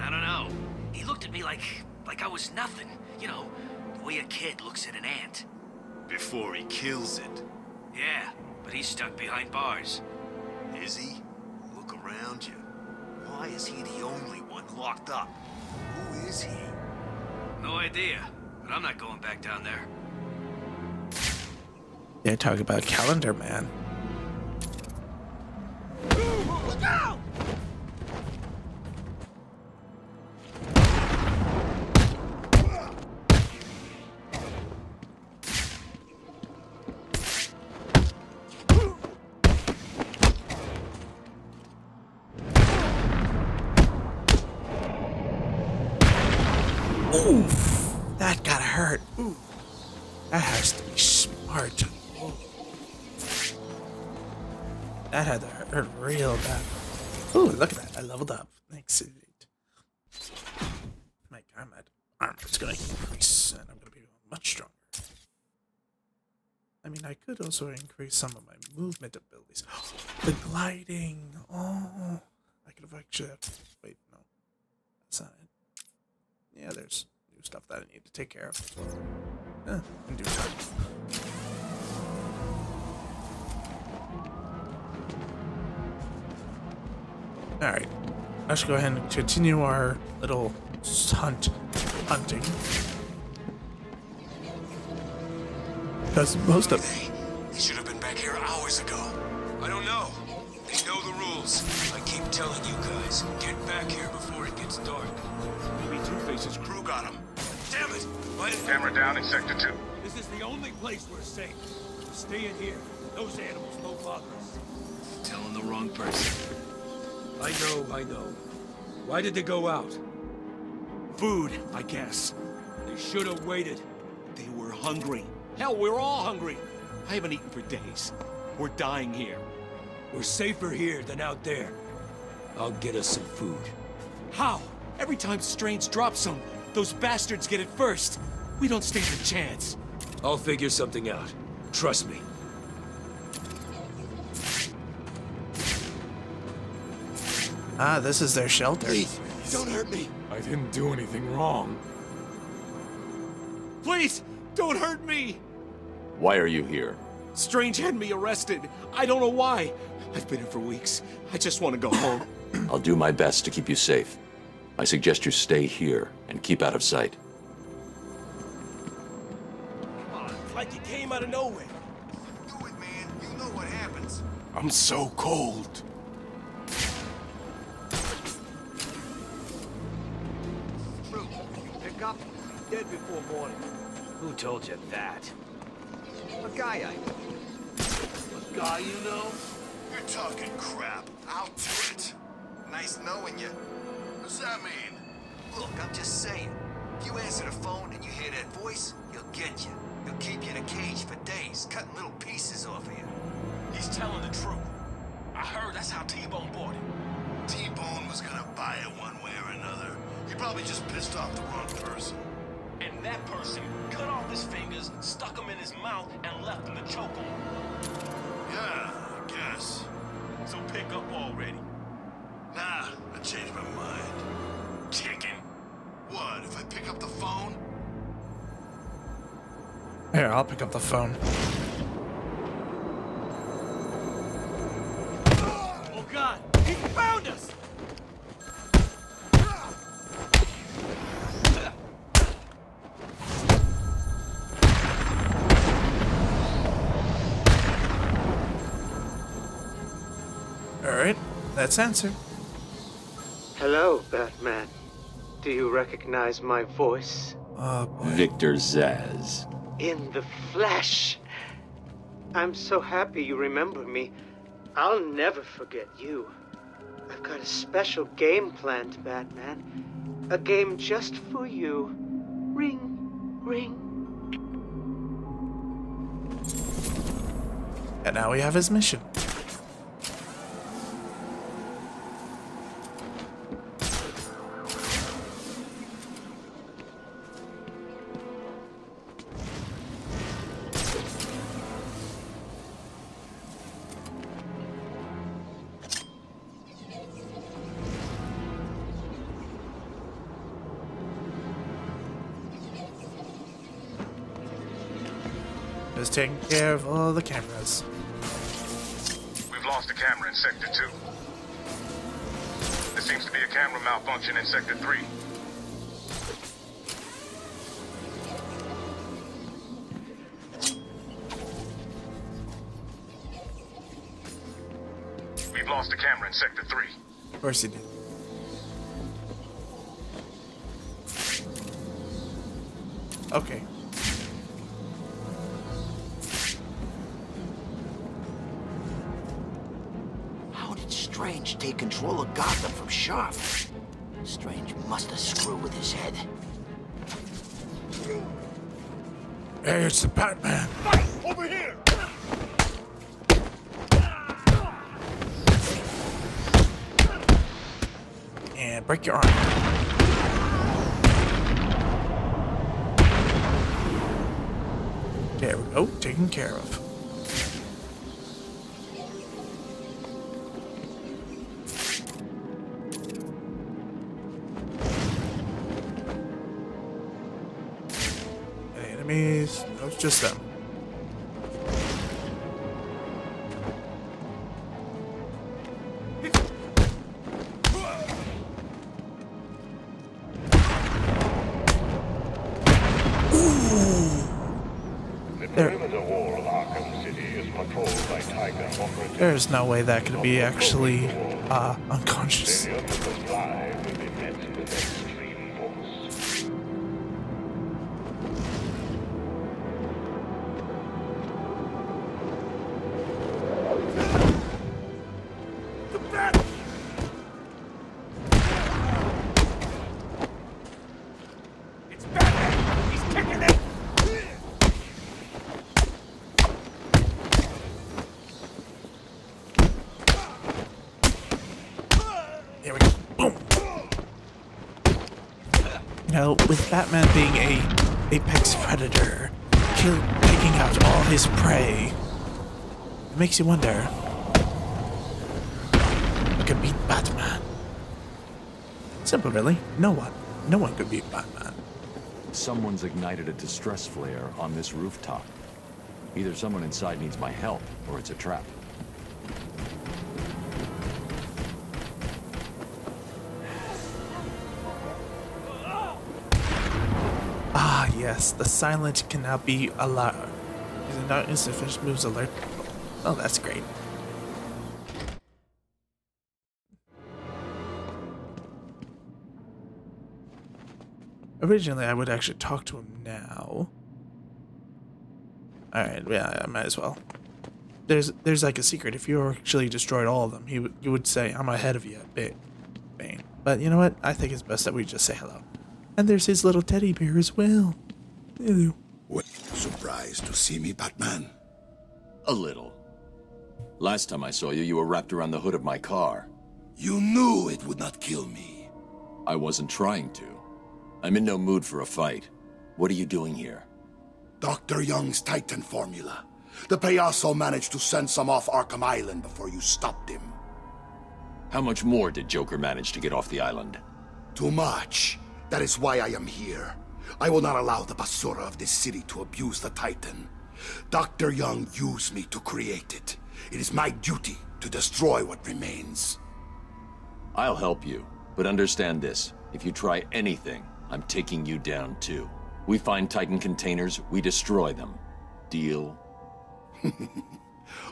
Speaker 14: I don't know. He looked at me like, like I was nothing. You know, the way a kid looks at an ant. Before he kills it. Yeah, but he's stuck behind bars. Is he? Look around you. Why is he the only one locked up? Who is he? No idea, but I'm not going back down there.
Speaker 1: Yeah, talk about Calendar Man.
Speaker 11: Look out!
Speaker 1: Also increase some of my movement abilities. the gliding. Oh, I could have actually. Wait, no, that's not it. Yeah, there's new stuff that I need to take care of. Eh, in due time. Alright. Let's go ahead and continue our little hunt hunting. Because most of
Speaker 14: They should have been back here hours ago. I don't know. They know the rules. I keep telling you guys, get back here before it gets dark. Maybe Two-Face's crew got him. Damn it! Why did...
Speaker 12: Camera down in Sector 2.
Speaker 11: This is the only place we're safe. Stay in here. Those animals won't bother us.
Speaker 14: Telling the wrong person.
Speaker 11: I know, I know. Why did they go out? Food, I guess. They should have waited. They were hungry. Hell, we're all hungry. I haven't eaten for days. We're dying here. We're safer here than out there. I'll get us some food. How? Every time Strange drops some, those bastards get it first. We don't stand a chance. I'll figure something out. Trust me.
Speaker 1: Ah, this is their shelter.
Speaker 11: Please, don't hurt me.
Speaker 19: I didn't do anything wrong.
Speaker 11: Please, don't hurt me.
Speaker 9: Why are you here?
Speaker 11: Strange had me arrested. I don't know why. I've been here for weeks. I just want to go home.
Speaker 9: I'll do my best to keep you safe. I suggest you stay here and keep out of sight.
Speaker 11: It's like you came out of nowhere.
Speaker 13: Do it, man. You know what happens.
Speaker 11: I'm so cold.
Speaker 18: Fruit, you pick up, dead before morning.
Speaker 14: Who told you that?
Speaker 18: A guy I know.
Speaker 13: A guy you know? You're talking crap. I'll do it. Nice knowing you. What's that mean?
Speaker 18: Look, I'm just saying. If you answer the phone and you hear that voice, he'll get you. He'll keep you in a cage for days, cutting little pieces off of you.
Speaker 14: He's telling the truth. I heard that's how T-Bone bought it.
Speaker 13: T-Bone was gonna buy it one way or another. He probably just pissed off the wrong person.
Speaker 14: And that person cut off his fingers, stuck them in his mouth, and left him to choke on.
Speaker 13: Yeah, I guess.
Speaker 14: So pick up already.
Speaker 13: Nah, I changed my mind.
Speaker 14: Chicken.
Speaker 13: What, if I pick up the phone?
Speaker 1: Here, I'll pick up the phone. Alright, that's answered.
Speaker 21: Hello, Batman. Do you recognize my voice?
Speaker 1: Oh, boy.
Speaker 9: Victor Zsasz.
Speaker 21: In the flesh! I'm so happy you remember me. I'll never forget you. I've got a special game planned, Batman. A game just for you. Ring, ring.
Speaker 1: And now we have his mission. Just taking care of all the cameras.
Speaker 13: We've lost a camera in Sector 2. There seems to be a camera malfunction in Sector 3. We've lost a camera in Sector 3.
Speaker 1: Of course he did. It's the Batman.
Speaker 13: Over here!
Speaker 1: And break your arm. There we go. Taken care of.
Speaker 6: Tiger them.
Speaker 1: There's no way that could be actually uh, unconscious. Know, with Batman being a apex predator, kill, taking out all his prey, it makes you wonder. Who could beat Batman? Simple, really. No one. No one could beat Batman.
Speaker 9: Someone's ignited a distress flare on this rooftop. Either someone inside needs my help, or it's a trap.
Speaker 1: The silent cannot be allowed. Is not insufficient moves alert? Oh, that's great. Originally, I would actually talk to him now. Alright, yeah, I might as well. There's there's like a secret. If you actually destroyed all of them, he you would say, I'm ahead of you, Ba- Bane. But you know what? I think it's best that we just say hello. And there's his little teddy bear as well. Hello.
Speaker 3: Well, surprised to see me, Batman?
Speaker 9: A little. Last time I saw you, you were wrapped around the hood of my car.
Speaker 3: You knew it would not kill me.
Speaker 9: I wasn't trying to. I'm in no mood for a fight. What are you doing here?
Speaker 3: Dr. Young's Titan formula. The Payaso managed to send some off Arkham Island before you stopped him.
Speaker 9: How much more did Joker manage to get off the island?
Speaker 3: Too much. That is why I am here. I will not allow the Basura of this city to abuse the Titan. Dr. Young used me to create it. It is my duty to destroy what remains.
Speaker 9: I'll help you, but understand this. If you try anything, I'm taking you down too. We find Titan containers, we destroy them. Deal?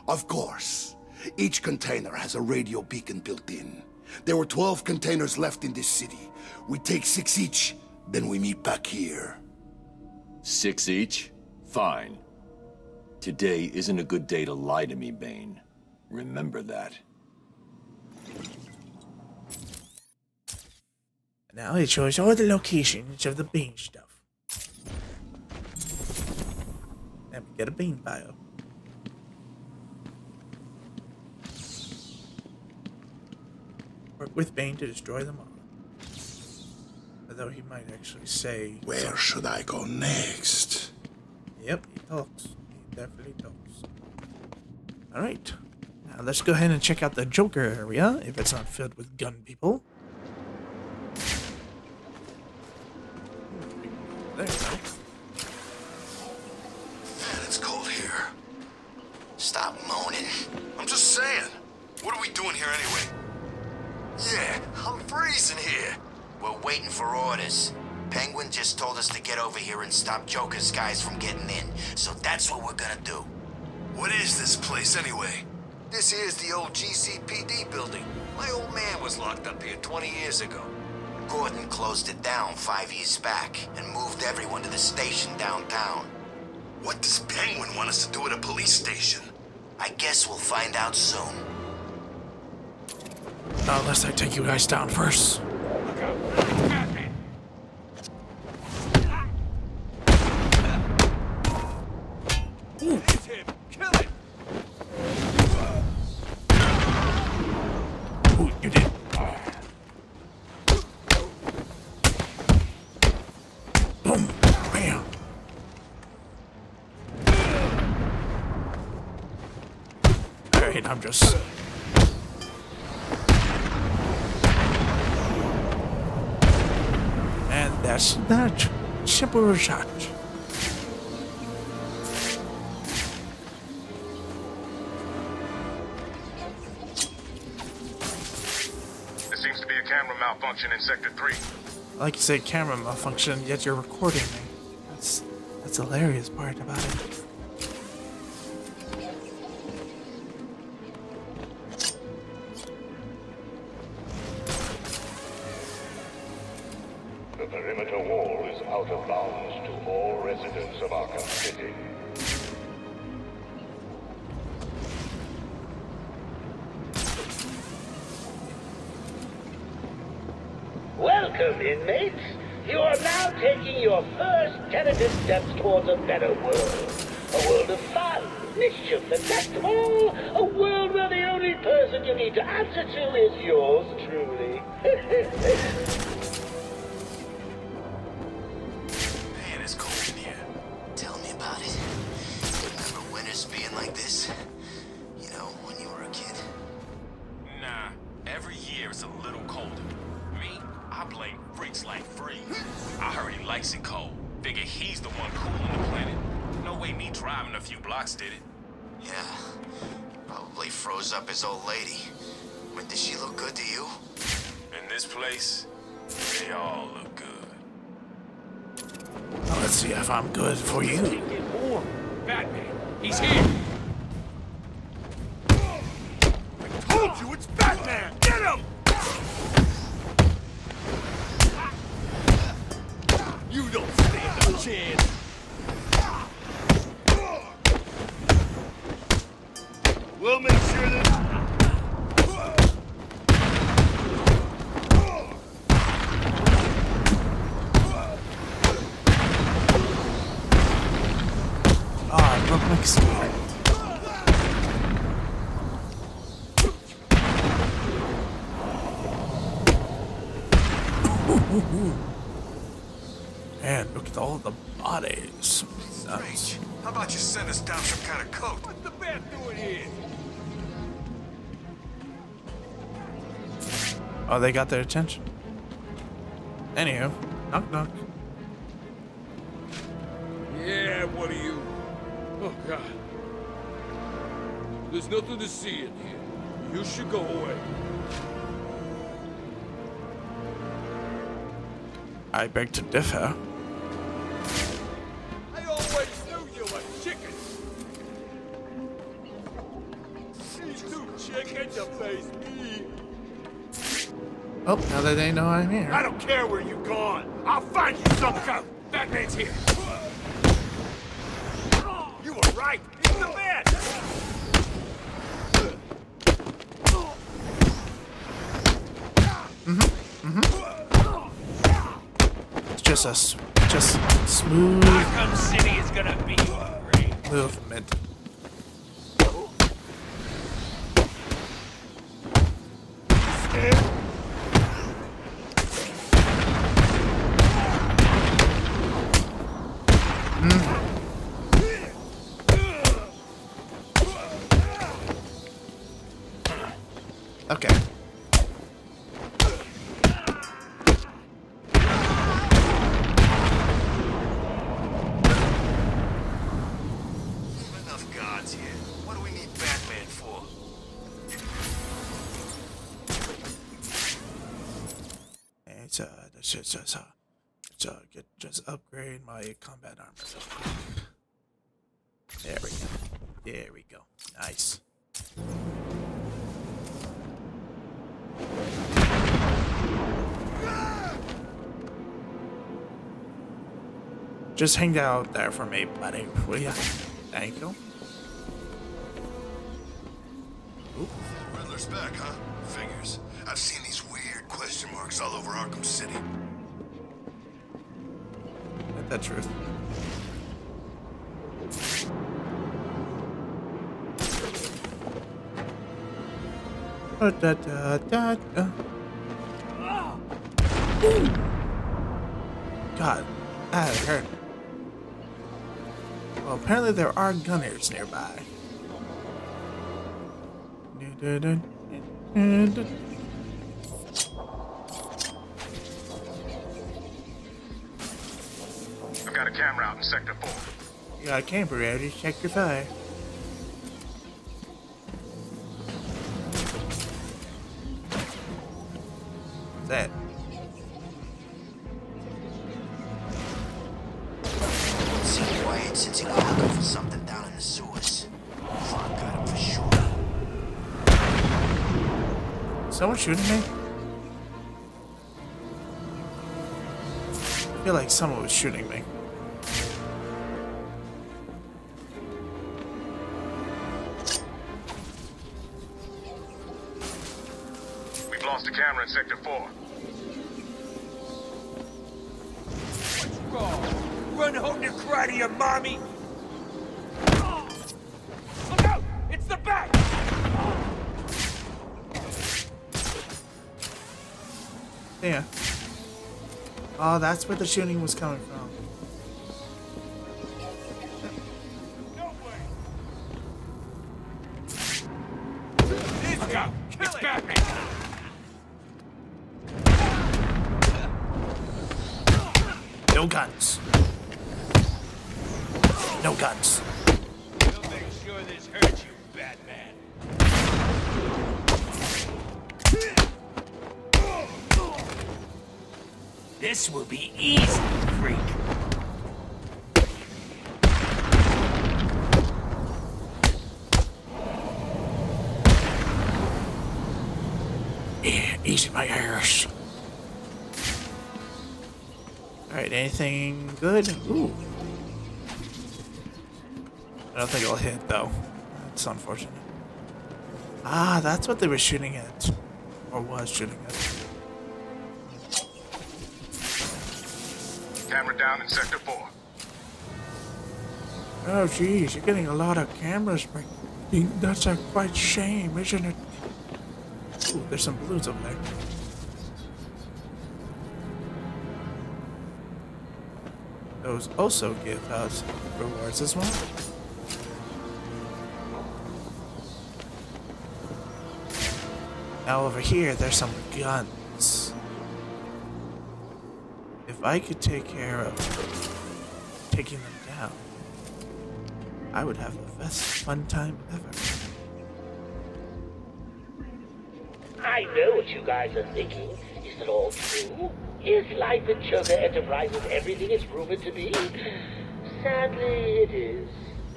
Speaker 3: Of course. Each container has a radio beacon built in. There were 12 containers left in this city. We take six each, then we meet back here.
Speaker 9: Six each? Fine. Today isn't a good day to lie to me, Bane. Remember that.
Speaker 1: Now it shows all the locations of the bean stuff. And we get a bean bio. Work with Bane to destroy them all. Although he might actually say.
Speaker 3: Where should I go next?
Speaker 1: Yep, he talks. He definitely talks. Alright. Now let's go ahead and check out the Joker area, if it's not filled with gun people. There
Speaker 22: orders. Penguin just told us to get over here and stop Joker's guys from getting in. So that's what we're gonna do.
Speaker 13: What is this place anyway?
Speaker 14: This here's the old GCPD building. My old man was locked up here 20 years ago.
Speaker 22: Gordon closed it down five years back and moved everyone to the station downtown.
Speaker 13: What does Penguin want us to do at a police station?
Speaker 22: I guess we'll find out soon.
Speaker 1: Not unless I take you guys down first. I'm just... And that's that. Simple shot.
Speaker 13: There seems to be a camera malfunction in Sector 3.
Speaker 1: I like you say camera malfunction, yet you're recording me. That's that's the hilarious part about it.
Speaker 22: Man, look
Speaker 1: at all the bodies. Nuts.
Speaker 13: How about you send us down some kind of coat?
Speaker 11: What's the bat doing here?
Speaker 1: Oh, they got their attention. Anywho, knock knock.
Speaker 11: Yeah, what are you? Oh, God. There's nothing to see in here. You should go away.
Speaker 1: I beg to differ.
Speaker 11: I always knew you were chicken. These two chickens to face me.
Speaker 1: Oh, now that they know I'm here.
Speaker 11: I don't care where you've gone. I'll find you some kind. Batman's here. You were right. He's the man.
Speaker 1: It's just a s- just smooth
Speaker 11: City is gonna be
Speaker 1: movement. Just hang out there for me, buddy. Will ya? Thank you.
Speaker 13: Riddler's back, huh? Figures. I've seen these weird question marks all over Arkham City.
Speaker 1: Ain't that truth? Da, da, da, da, da. God, that hurt apparently there are gunners nearby.
Speaker 12: I've got a camera out in Sector 4.
Speaker 1: You got a
Speaker 22: camera out in Sector
Speaker 1: 5. Shooting me. That's where the shooting was coming from.
Speaker 11: Easy
Speaker 1: my ears. Alright, anything good? Ooh. I don't think it'll hit though. That's unfortunate. Ah, that's what they were shooting at. Or was shooting at.
Speaker 12: Camera down in Sector 4.
Speaker 1: Oh geez, you're getting a lot of cameras, but that's a quite shame, isn't it? Ooh, there's some balloons over there. Those also give us rewards as well. Now over here, there's some guns. If I could take care of taking them down, I would have the best fun time ever.
Speaker 23: I know what you guys are thinking. Is it all true? Is life in Joker Enterprises everything it's rumored to be? Sadly, it is.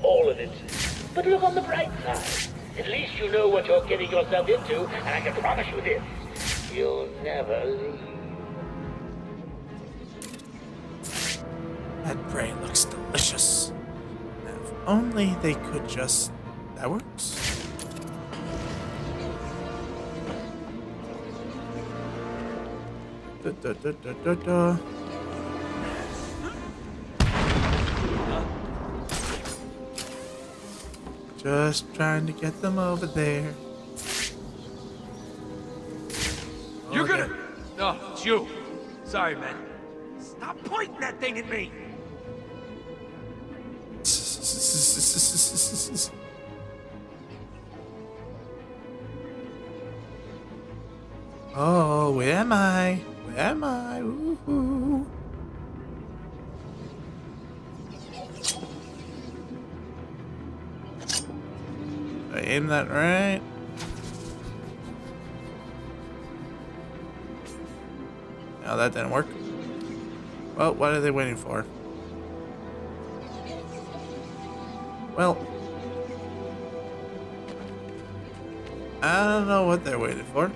Speaker 23: All of it. But look on the bright side. At least you know what you're getting yourself into, and I can promise you this. You'll never leave.
Speaker 1: That brain looks delicious. If only they could just. That works. Da, da, da, da, da, da. Just trying to get them over there.
Speaker 11: You're
Speaker 1: Okay.
Speaker 11: gonna... No, it's you. Sorry, man. Stop pointing that thing at me!
Speaker 1: Oh, where am I? Am I? Ooh. I aim that right. No, that didn't work. Well, what are they waiting for? Well, I don't know what they're waiting for.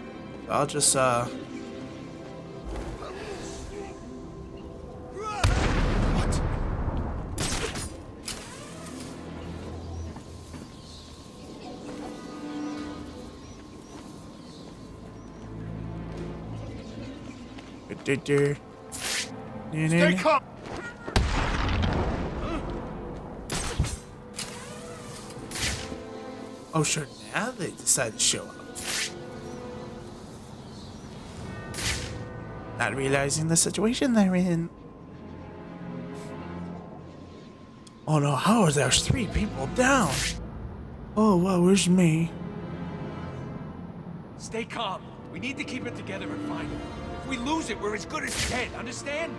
Speaker 1: I'll just, uh... Do-do-do.
Speaker 13: Stay calm.
Speaker 1: Oh, sure. Now they decide to show up. Not realizing the situation they're in. Oh no, how are there three people down? Oh, well, where's me?
Speaker 11: Stay calm. We need to keep it together and find him. If we lose it, we're as good as dead, understand?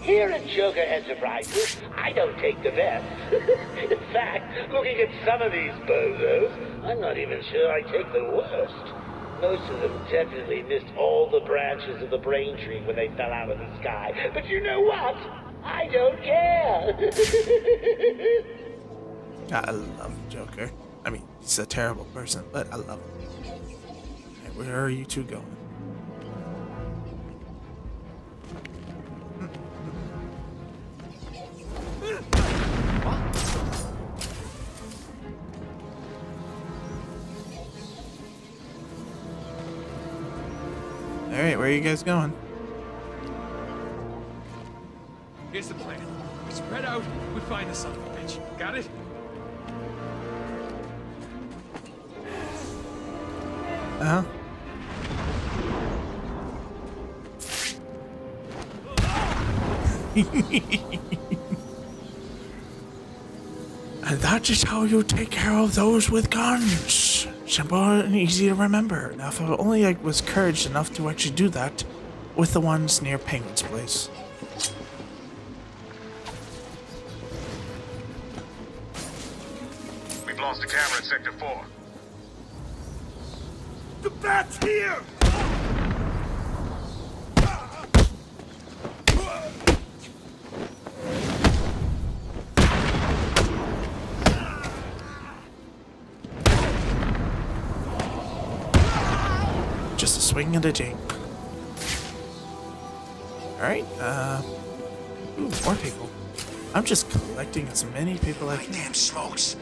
Speaker 23: Here at Joker Enterprises, I don't take the best. In fact, looking at some of these bozos, I'm not even sure I take the worst. Most of them definitely missed all the branches of the brain tree when they fell out of the sky. But you know what? I don't care.
Speaker 1: I love Joker. I mean, he's a terrible person, but I love him. Where are you two going? You guys going?
Speaker 11: Here's the plan. We spread out, we find the son of a bitch. Got it?
Speaker 1: Uh huh. and that is just how you take care of those with guns. Simple and easy to remember. Now, if only I was courage enough to actually do that with the ones near Penguin's place.
Speaker 13: We've lost the camera in Sector 4.
Speaker 11: The bat's here!
Speaker 1: Swing and a jink. Alright, uh... Ooh, more people. I'm just collecting as many people I can.
Speaker 13: Damn smokes.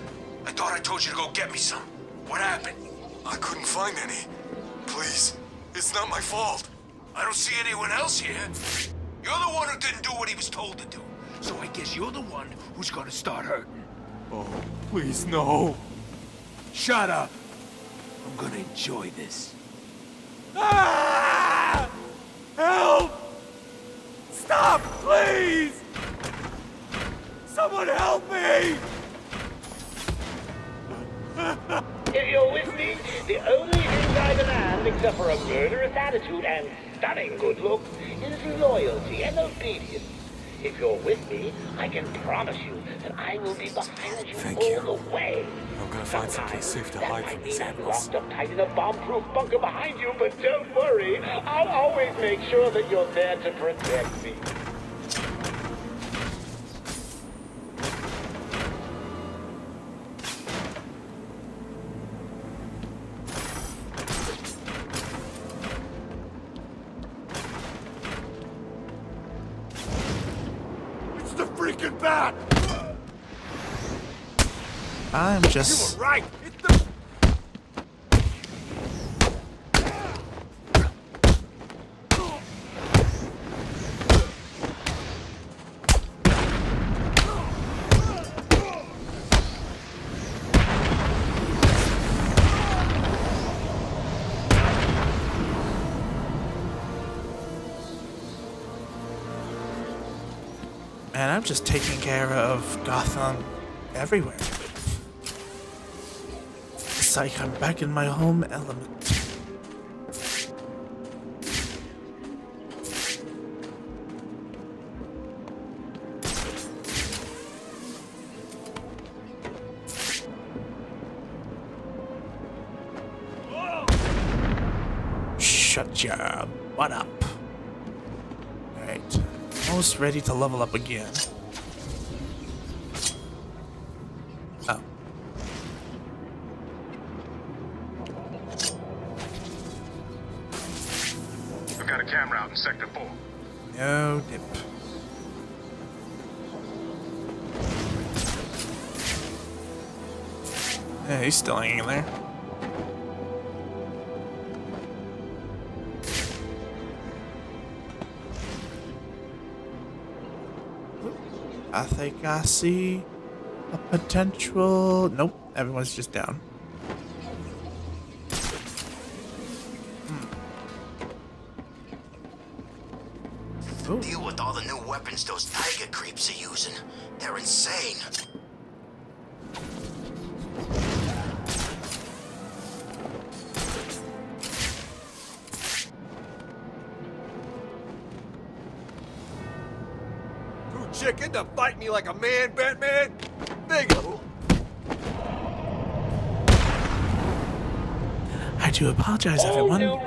Speaker 13: I thought I told you to go get me some. What happened? I couldn't find any. Please, it's not my fault. I don't see anyone else here. You're the one who didn't do what he was told to do. So I guess you're the one who's gonna start hurting.
Speaker 19: Oh, please, no.
Speaker 11: Shut up! I'm gonna enjoy this.
Speaker 19: Ah! Help! Stop, please! Someone help me!
Speaker 23: If you're with me, the only thing I demand, except for a murderous attitude and stunning good looks, is loyalty and obedience. If you're with me, I can promise you that I will be behind you
Speaker 19: Thank
Speaker 23: all
Speaker 19: you.
Speaker 23: the way.
Speaker 19: I'm gonna find someplace safe to hide from these
Speaker 23: I'm
Speaker 19: animals.
Speaker 23: locked up tight in a bomb-proof bunker behind you, but don't worry. I'll always make sure that you're there to protect me.
Speaker 1: I'm just.
Speaker 13: You were right!
Speaker 1: Man, I'm just taking care of Gotham everywhere. It's like I'm back in my home element. Shut your butt up. Alright. almost ready to level up again. He's still hanging there. I think I see a potential. Nope, everyone's just down.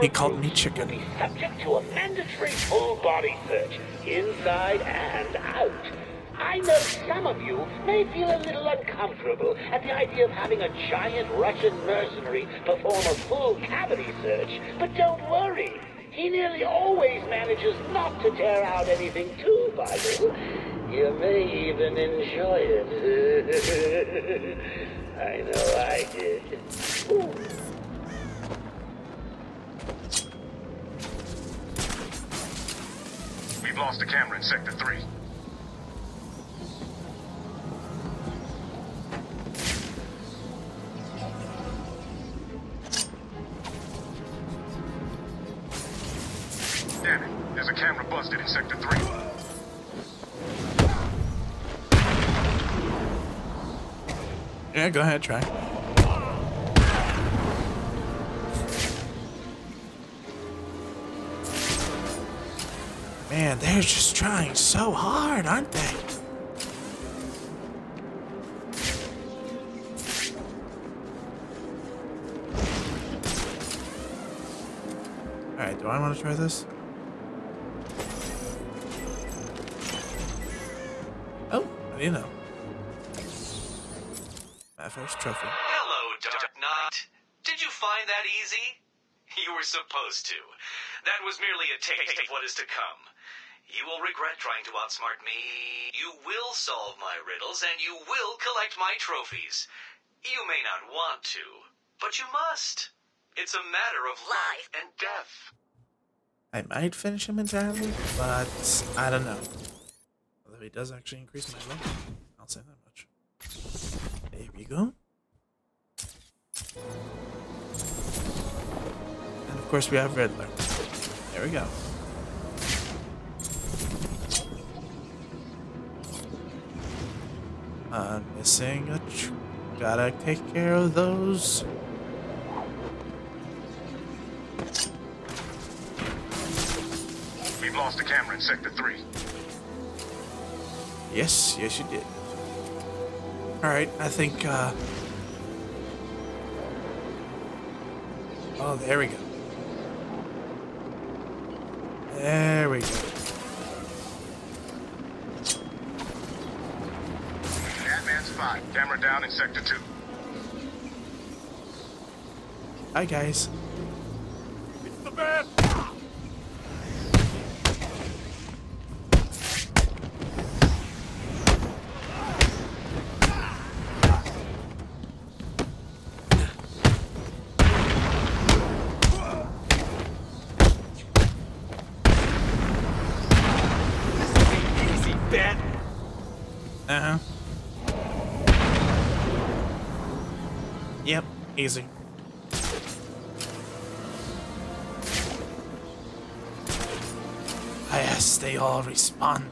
Speaker 1: He called me chicken.
Speaker 23: will be subject to a mandatory full body search, inside and out. I know some of you may feel a little uncomfortable at the idea of having a giant Russian mercenary perform a full cavity search, but don't worry. He nearly always manages not to tear out anything too vital. You may even enjoy it. I know I did. Ooh.
Speaker 24: We've lost a camera in Sector 3. Damn it. There's a camera busted in Sector 3.
Speaker 1: Yeah, go ahead, try. Man, they're just trying so hard, aren't they? Alright, do I want to try this? Oh, how do you know? My first trophy.
Speaker 25: Hello, Dark Knight. Did you find that easy? You were supposed to. That was merely a taste of what is to come. You will regret trying to outsmart me. You will solve my riddles, and you will collect my trophies. You may not want to, but you must. It's a matter of life and death.
Speaker 1: I might finish him entirely, but I don't know. Although he does actually increase my level. I'll say that much. There we go. And of course we have Riddler. There we go. I'm missing a tr- gotta take care of those.
Speaker 24: We've lost a camera in Sector 3.
Speaker 1: Yes, yes you did. Alright, I think, uh... Oh, there we go. There we go.
Speaker 24: Camera down in Sector 2.
Speaker 1: Hi, guys.
Speaker 24: It's The bat!
Speaker 11: Easy, Bat!
Speaker 1: Uh-huh. Easy. Yes, they all respond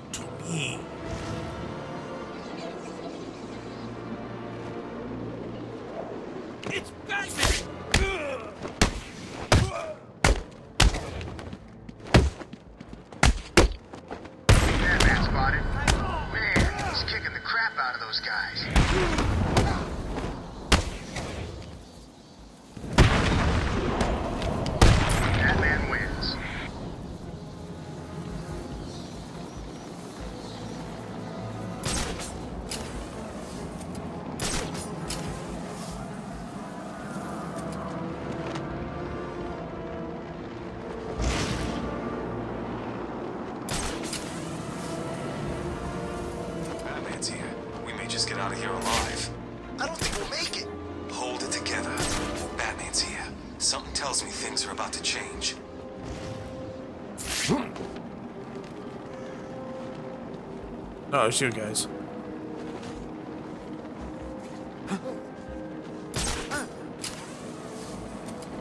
Speaker 1: Oh, shoot, guys.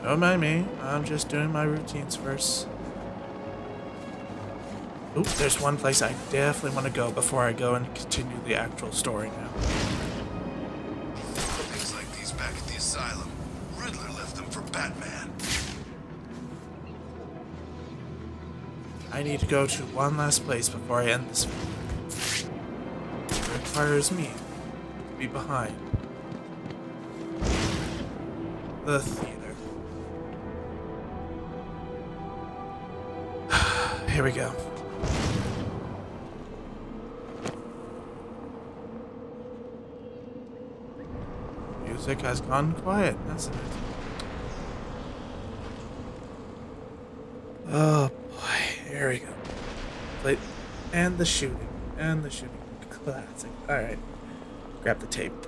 Speaker 1: Don't mind me. I'm just doing my routines first. Oop, there's one place I definitely want to go before I go and continue the actual story now.
Speaker 13: Things like these back at the asylum. Riddler left them for Batman.
Speaker 1: I need to go to one last place before I end this video. Requires me to be behind the theater. Here we go. Music has gone quiet, hasn't it? Oh boy, here we go. And the shooting. And the shooting. Alright. Grab the tape.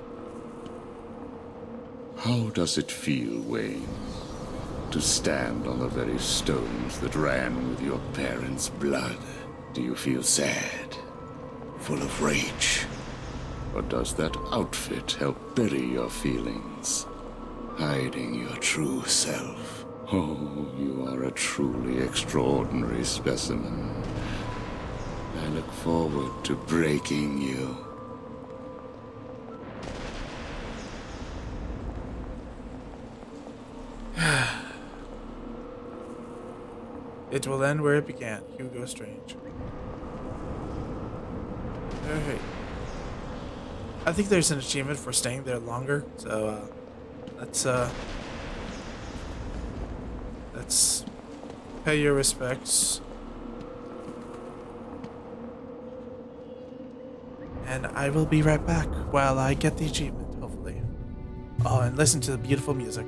Speaker 6: How does it feel, Wayne? To stand on the very stones that ran with your parents' blood? Do you feel sad? Full of rage? Or does that outfit help bury your feelings? Hiding your true self? Oh, you are a truly extraordinary specimen. I look forward to breaking you.
Speaker 1: It will end where it began. Hugo Strange. Alright. I think there's an achievement for staying there longer, so uh, let's uh, let's pay your respects. And I will be right back while I get the achievement, hopefully. Oh, and listen to the beautiful music.